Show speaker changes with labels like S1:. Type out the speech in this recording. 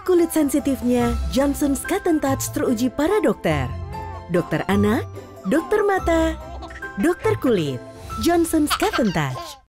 S1: Untuk kulit sensitifnya, Johnson's Cotton Touch teruji para dokter. Dokter anak, dokter mata, dokter kulit. Johnson's Cotton Touch.